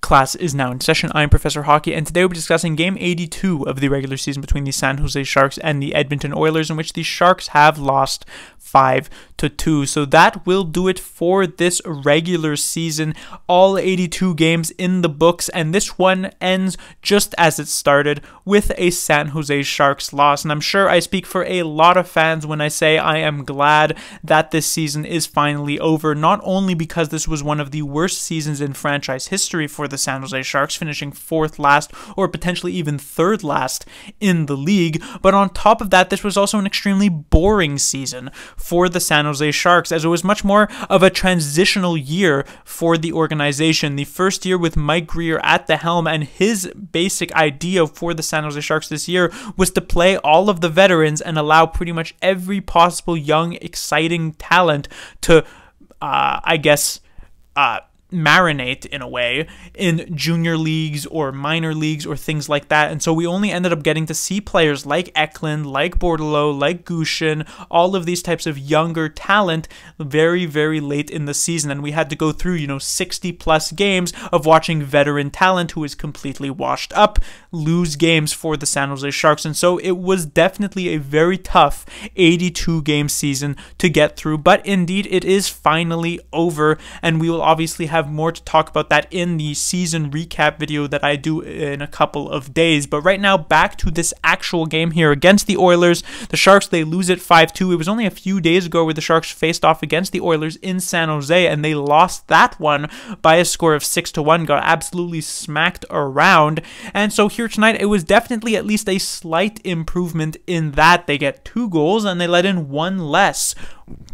Class is now in session. I'm Professor Hockey, and today we'll be discussing Game 82 of the regular season between the San Jose Sharks and the Edmonton Oilers, in which the Sharks have lost 5 to 2. So that will do it for this regular season. All 82 games in the books, and this one ends just as it started with a San Jose Sharks loss. And I'm sure I speak for a lot of fans when I say I am glad that this season is finally over, not only because this was one of the worst seasons in franchise history for the San Jose Sharks, finishing fourth last or potentially even third last in the league, but on top of that, this was also an extremely boring season for the San Jose Sharks, as it was much more of a transitional year for the organization. The first year with Mike Grier at the helm, and his basic idea for the San Jose Sharks this year was to play all of the veterans and allow pretty much every possible young, exciting talent to, uh, I guess, uh, marinate in a way in junior leagues or minor leagues or things like that. And so we only ended up getting to see players like Eklund, like Bordeleau, like Gushchin, all of these types of younger talent very, very late in the season. And we had to go through, you know, 60 plus games of watching veteran talent who is completely washed up lose games for the San Jose Sharks. And so it was definitely a very tough 82 game season to get through. But indeed, it is finally over. And we will obviously have have more to talk about that in the season recap video that I do in a couple of days. But right now, back to this actual game here against the Oilers. The Sharks, they lose it 5 2. It was only a few days ago where the Sharks faced off against the Oilers in San Jose, and they lost that one by a score of 6 to 1. Got absolutely smacked around. And so here tonight, it was definitely at least a slight improvement in that. They get two goals and they let in one less.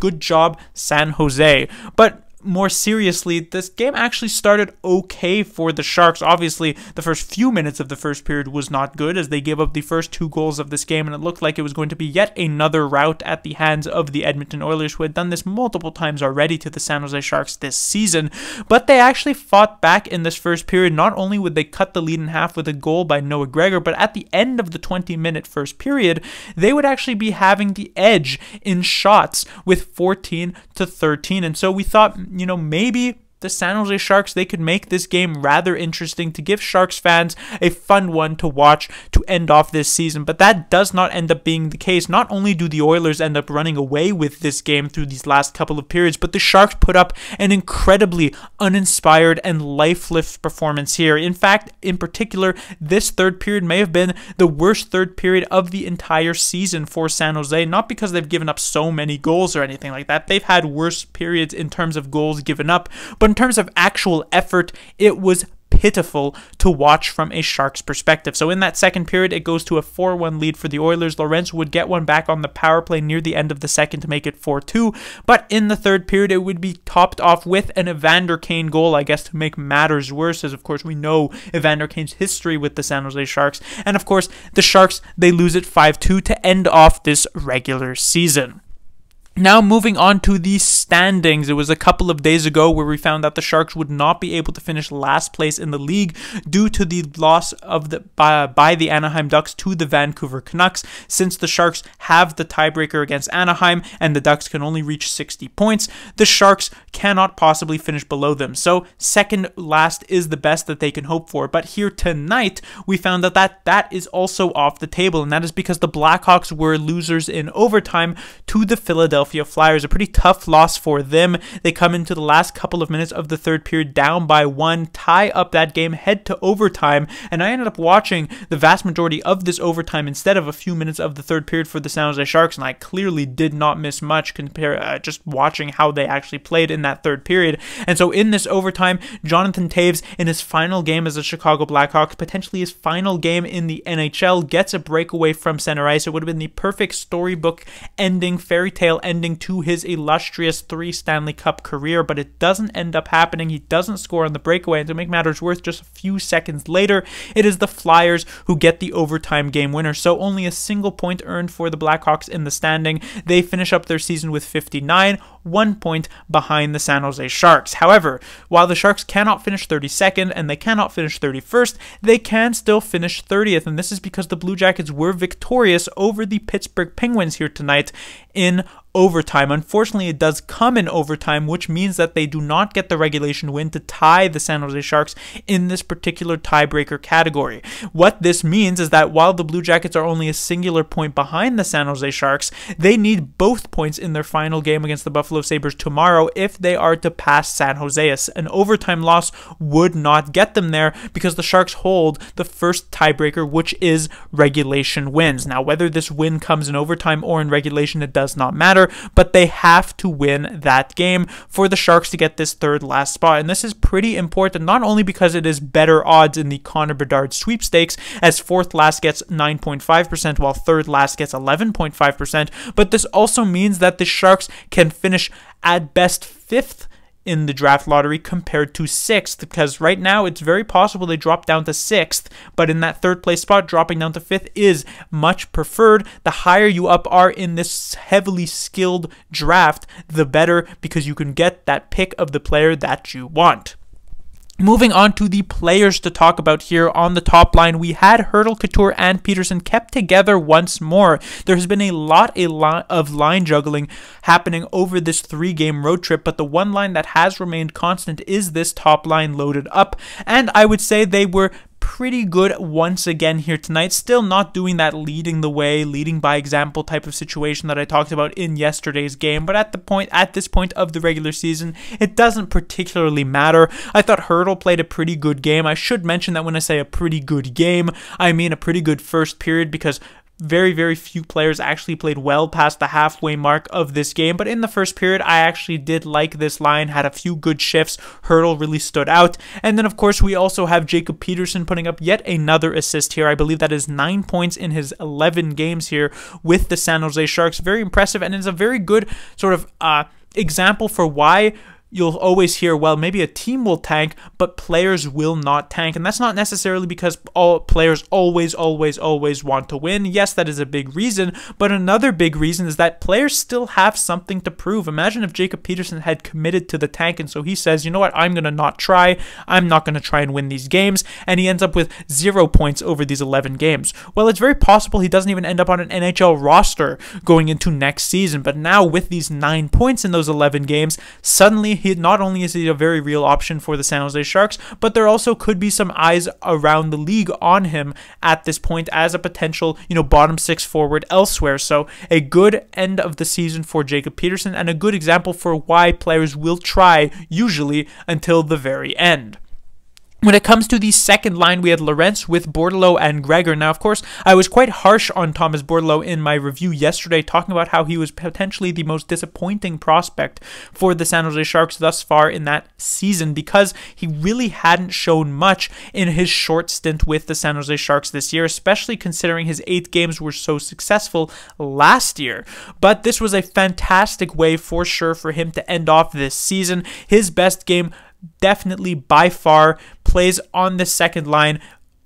Good job, San Jose. But more seriously, this game actually started okay for the Sharks. Obviously, the first few minutes of the first period was not good as they gave up the first two goals of this game, and it looked like it was going to be yet another rout at the hands of the Edmonton Oilers, who had done this multiple times already to the San Jose Sharks this season. But they actually fought back in this first period. Not only would they cut the lead in half with a goal by Noah Gregor, but at the end of the 20 minute first period, they would actually be having the edge in shots with 14 to 13. And so we thought, you know, maybe the San Jose Sharks, they could make this game rather interesting to give Sharks fans a fun one to watch to end off this season. But that does not end up being the case. Not only do the Oilers end up running away with this game through these last couple of periods, but the Sharks put up an incredibly uninspired and lifeless performance here. In fact, in particular, this third period may have been the worst third period of the entire season for San Jose. Not because they've given up so many goals or anything like that. They've had worse periods in terms of goals given up, but in terms of actual effort, it was pitiful to watch from a Sharks perspective. So in that second period, it goes to a 4-1 lead for the Oilers. Lorentz would get one back on the power play near the end of the second to make it 4-2. But in the third period, it would be topped off with an Evander Kane goal, I guess, to make matters worse, as of course we know Evander Kane's history with the San Jose Sharks. And of course, the Sharks, they lose it 5-2 to end off this regular season. Now, moving on to the standings. It was a couple of days ago where we found that the Sharks would not be able to finish last place in the league due to the loss of the by, by the Anaheim Ducks to the Vancouver Canucks. Since the Sharks have the tiebreaker against Anaheim and the Ducks can only reach 60 points, the Sharks cannot possibly finish below them. So, second last is the best that they can hope for. But here tonight, we found that that, that is also off the table, and that is because the Blackhawks were losers in overtime to the Philadelphia Flyers. A pretty tough loss for them. They come into the last couple of minutes of the third period down by one, tie up that game, head to overtime, and I ended up watching the vast majority of this overtime instead of a few minutes of the third period for the San Jose Sharks, and I clearly did not miss much compared uh, just watching how they actually played in that third period. And so in this overtime, Jonathan Toews in his final game as a Chicago Blackhawks, potentially his final game in the NHL, gets a breakaway from center ice. It would have been the perfect storybook ending, fairy tale ending to his illustrious three Stanley Cup career, but it doesn't end up happening. He doesn't score on the breakaway, and to make matters worse, just a few seconds later, it is the Flyers who get the overtime game winner. So only a single point earned for the Blackhawks in the standing. They finish up their season with 59, one point behind the San Jose Sharks. However, while the Sharks cannot finish 32nd and they cannot finish 31st, they can still finish 30th, and this is because the Blue Jackets were victorious over the Pittsburgh Penguins here tonight in overtime. Unfortunately, it does come in overtime, which means that they do not get the regulation win to tie the San Jose Sharks in this particular tiebreaker category. What this means is that while the Blue Jackets are only a singular point behind the San Jose Sharks, they need both points in their final game against the Buffalo Sabres tomorrow if they are to pass San Jose. An overtime loss would not get them there because the Sharks hold the first tiebreaker, which is regulation wins. Now, whether this win comes in overtime or in regulation, it does not matter but they have to win that game for the Sharks to get this third last spot. And this is pretty important, not only because it is better odds in the Connor Bedard sweepstakes, as fourth last gets 9.5%, while third last gets 11.5%, but this also means that the Sharks can finish at best fifth in the draft lottery compared to sixth, because right now it's very possible they drop down to sixth, but in that third place spot, dropping down to fifth is much preferred. The higher you up are in this heavily skilled draft, the better, because you can get that pick of the player that you want. Moving on to the players to talk about here on the top line, we had Hertl, Couture, and Peterson kept together once more. There has been a lot of line juggling happening over this three game road trip, but the one line that has remained constant is this top line loaded up. And I would say they were pretty good once again here tonight. Still not doing that leading the way, leading by example type of situation that I talked about in yesterday's game. But at the point, at this point of the regular season, it doesn't particularly matter. I thought Hertl played a pretty good game. I should mention that when I say a pretty good game, I mean a pretty good first period because very, very few players actually played well past the halfway mark of this game. But in the first period, I actually did like this line, had a few good shifts. Hertl really stood out. And then, of course, we also have Jacob Peterson putting up yet another assist here. I believe that is nine points in his 11 games here with the San Jose Sharks. Very impressive, and it's a very good sort of uh, example for why you'll always hear, well, maybe a team will tank, but players will not tank. And that's not necessarily because all players always, always, always want to win. Yes, that is a big reason, but another big reason is that players still have something to prove. Imagine if Jacob Peterson had committed to the tank, and so he says, you know what, I'm going to not try. I'm not going to try and win these games. And he ends up with zero points over these 11 games. Well, it's very possible he doesn't even end up on an NHL roster going into next season. But now, with these nine points in those 11 games, suddenly he not only is he a very real option for the San Jose Sharks, but there also could be some eyes around the league on him at this point as a potential, you know, bottom six forward elsewhere. So a good end of the season for Jacob Peterson and a good example for why players will try usually until the very end. When it comes to the second line, we had Lorentz with Bordeleau and Gregor. Now, of course, I was quite harsh on Thomas Bordeleau in my review yesterday, talking about how he was potentially the most disappointing prospect for the San Jose Sharks thus far in that season because he really hadn't shown much in his short stint with the San Jose Sharks this year, especially considering his eight games were so successful last year. But this was a fantastic way for sure for him to end off this season. His best game definitely by far plays on the second line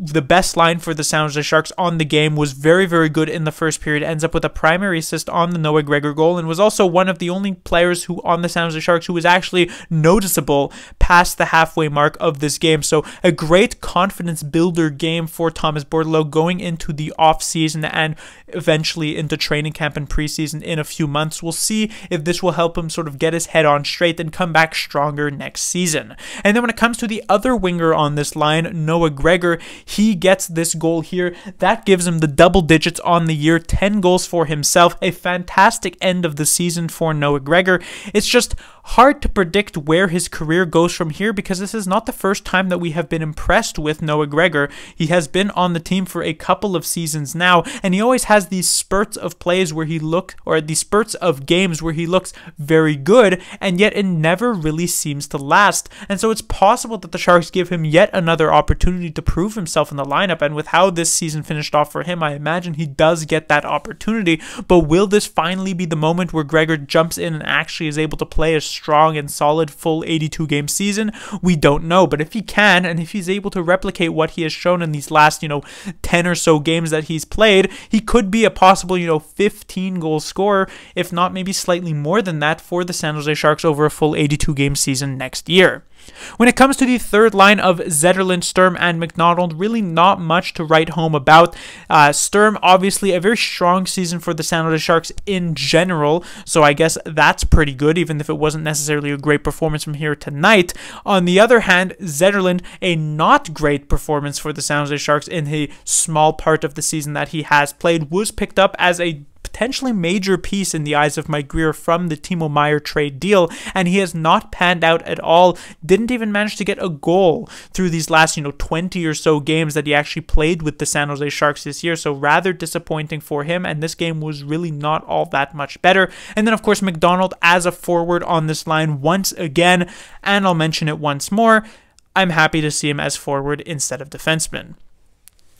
the best line for the San Jose Sharks on the game was very, very good in the first period. Ends up with a primary assist on the Noah Gregor goal, and was also one of the only players who on the San Jose Sharks who was actually noticeable past the halfway mark of this game. So a great confidence builder game for Thomas Bordeleau going into the off season and eventually into training camp and preseason in a few months. We'll see if this will help him sort of get his head on straight and come back stronger next season. And then when it comes to the other winger on this line, Noah Gregor, he gets this goal here. That gives him the double digits on the year, 10 goals for himself. A fantastic end of the season for Noah Gregor. It's just hard to predict where his career goes from here because this is not the first time that we have been impressed with Noah Gregor. He has been on the team for a couple of seasons now, and he always has these spurts of plays where he look or these spurts of games where he looks very good, and yet it never really seems to last. And so it's possible that the Sharks give him yet another opportunity to prove himself in the lineup. And with how this season finished off for him, I imagine he does get that opportunity. But will this finally be the moment where Gregor jumps in and actually is able to play a strong and solid full 82 game season? We don't know. But if he can, and if he's able to replicate what he has shown in these last, you know, 10 or so games that he's played, he could be a possible, you know, 15 goal scorer, if not maybe slightly more than that for the San Jose Sharks over a full 82 game season next year. When it comes to the third line of Zetterlund, Sturm, and MacDonald, really not much to write home about. Uh, Sturm, obviously, a very strong season for the San Jose Sharks in general, so I guess that's pretty good, even if it wasn't necessarily a great performance from here tonight. On the other hand, Zetterlund, a not great performance for the San Jose Sharks in the small part of the season that he has played, was picked up as a potentially major piece in the eyes of Mike Grier from the Timo Meier trade deal, and he has not panned out at all. Didn't even manage to get a goal through these last, you know, 20 or so games that he actually played with the San Jose Sharks this year. So rather disappointing for him, and this game was really not all that much better. And then, of course, MacDonald as a forward on this line once again, and I'll mention it once more. I'm happy to see him as forward instead of defenseman.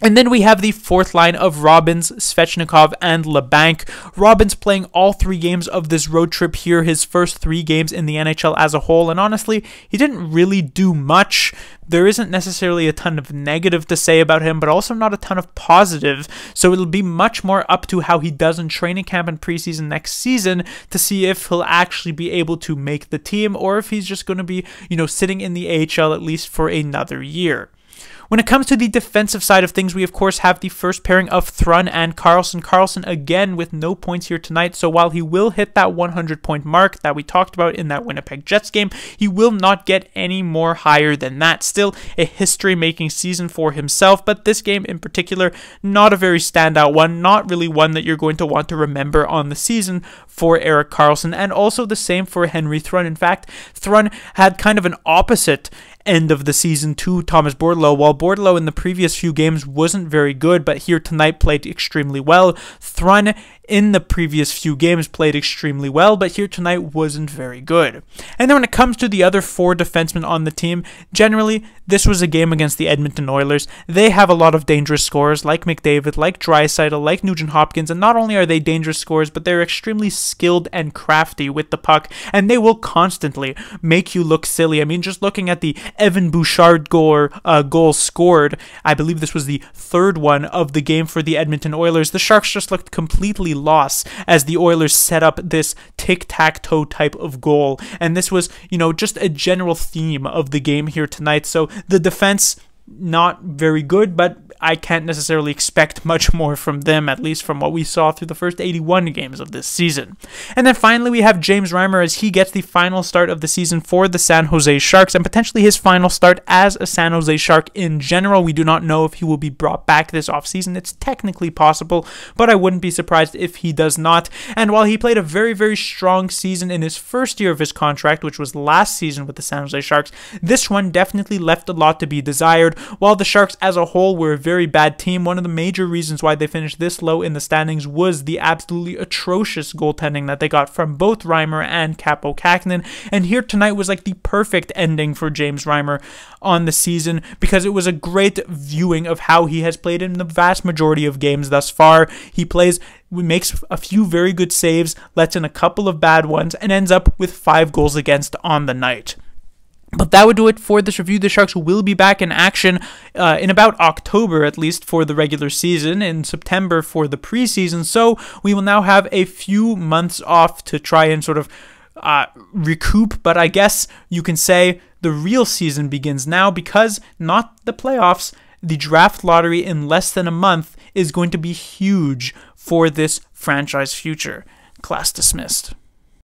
And then we have the fourth line of Robins, Svechnikov, and Labanc. Robins playing all three games of this road trip here, his first three games in the NHL as a whole, and honestly, he didn't really do much. There isn't necessarily a ton of negative to say about him, but also not a ton of positive, so it'll be much more up to how he does in training camp and preseason next season to see if he'll actually be able to make the team or if he's just going to be, you know, sitting in the AHL at least for another year. When it comes to the defensive side of things, we of course have the first pairing of Thrun and Karlsson. Karlsson again with no points here tonight, so while he will hit that 100 point mark that we talked about in that Winnipeg Jets game, he will not get any more higher than that. Still a history making season for himself, but this game in particular, not a very standout one, not really one that you're going to want to remember on the season for Erik Karlsson, and also the same for Henry Thrun. In fact, Thrun had kind of an opposite end of the season to Thomas Bordeleau. While Bordeleau in the previous few games wasn't very good, but here tonight played extremely well. Thrun in the previous few games played extremely well, but here tonight wasn't very good. And then when it comes to the other four defensemen on the team, generally, this was a game against the Edmonton Oilers. They have a lot of dangerous scorers like McDavid, like Draisaitl, like Nugent Hopkins, and not only are they dangerous scorers, but they're extremely skilled and crafty with the puck, and they will constantly make you look silly. I mean, just looking at the Evan Bouchard goal, uh, goal scored, I believe this was the third one of the game for the Edmonton Oilers, the Sharks just looked completely loss as the Oilers set up this tic tac toe type of goal. And this was, you know, just a general theme of the game here tonight. So the defense not very good, but I can't necessarily expect much more from them, at least from what we saw through the first 81 games of this season. And then finally, we have James Reimer as he gets the final start of the season for the San Jose Sharks, and potentially his final start as a San Jose Shark in general. We do not know if he will be brought back this offseason. It's technically possible, but I wouldn't be surprised if he does not. And while he played a very, very strong season in his first year of his contract, which was last season with the San Jose Sharks, this one definitely left a lot to be desired. While the Sharks as a whole were a very bad team. One of the major reasons why they finished this low in the standings was the absolutely atrocious goaltending that they got from both Reimer and Kaapo Kähkönen. And here tonight was like the perfect ending for James Reimer on the season because it was a great viewing of how he has played in the vast majority of games thus far. He plays makes a few very good saves, lets in a couple of bad ones, and ends up with five goals against on the night. But that would do it for this review. The Sharks will be back in action uh, in about October, at least for the regular season, in September for the preseason. So we will now have a few months off to try and sort of uh, recoup. But I guess you can say the real season begins now because not the playoffs. The draft lottery in less than a month is going to be huge for this franchise future. Class dismissed.